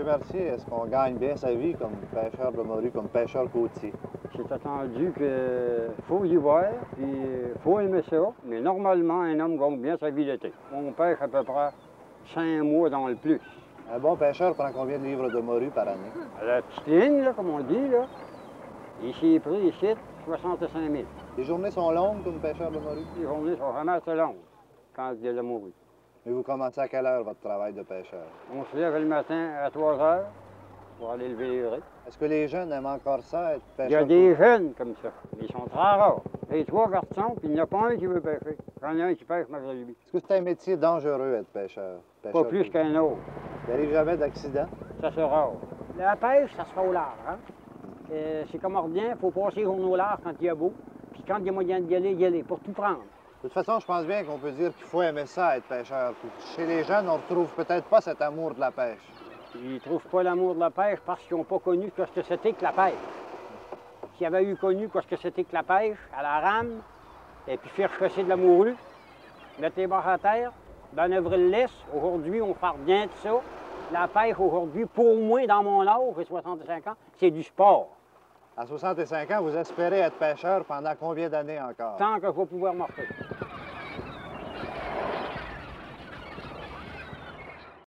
M. Mercier, est-ce qu'on gagne bien sa vie comme pêcheur de morue, comme pêcheur côtier? C'est attendu qu'il faut y voir, puis il faut aimer ça. Mais normalement, un homme gagne bien sa vie l'été. On pêche à peu près cinq mois dans le plus. Un bon pêcheur prend combien de livres de morue par année? À la petite ligne, là, comme on dit, là, ici est pris, ici, 65 000. Les journées sont longues comme pêcheur de morue? Les journées sont vraiment assez longues quand il y a la morue. Mais vous commencez à quelle heure votre travail de pêcheur? On se lève le matin à 3 heures pour aller lever les raies. Est-ce que les jeunes aiment encore ça, être Il y a des jeunes comme ça, mais ils sont très rares. Les trois garçons, puis il n'y en a pas un qui veut pêcher. J'en ai un qui pêche malgré lui. Est-ce que c'est un métier dangereux, être pêcheur? Pas plus qu'un autre. Il n'arrive jamais d'accident? Ça c'est rare. La pêche, ça se fait au large. Hein? Euh, c'est comme ordien, il faut passer au au large quand il y a beau. Puis quand il y a moyen d'y aller, y aller, pour tout prendre. De toute façon, je pense bien qu'on peut dire qu'il faut aimer ça, être pêcheur. Chez les jeunes, on ne retrouve peut-être pas cet amour de la pêche. Ils ne trouvent pas l'amour de la pêche parce qu'ils n'ont pas connu ce que c'était que la pêche. S'ils avaient eu connu ce que c'était que la pêche à la rame, et puis faire chasser de la morue, mettre les barres à terre, dans le laisse, aujourd'hui, on part bien de ça. La pêche aujourd'hui, pour moi, dans mon âge, j'ai 65 ans, c'est du sport. À 65 ans, vous espérez être pêcheur pendant combien d'années encore? Tant que je vais pouvoir marcher.